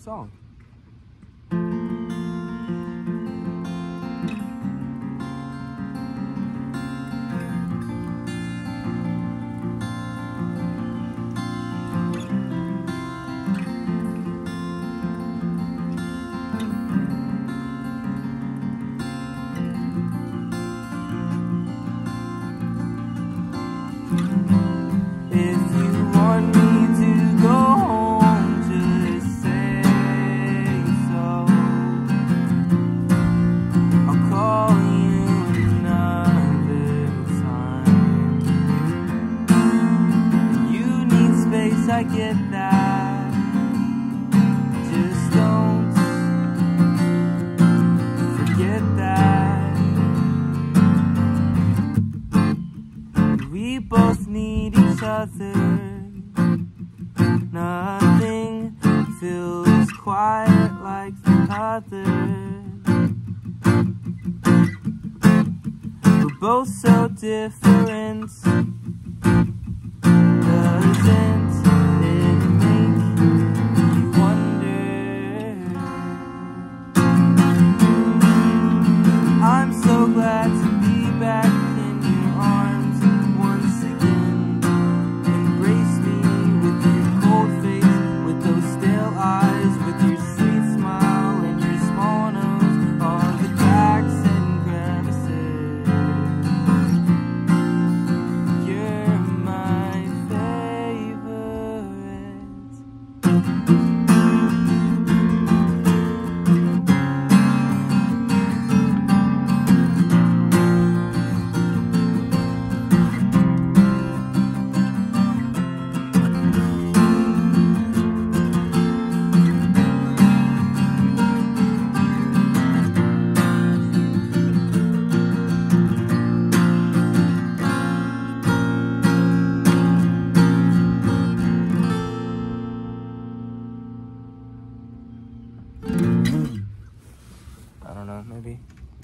song. I get that. Just don't forget that. We both need each other. Nothing feels quiet like the other. We're both so different. know, maybe.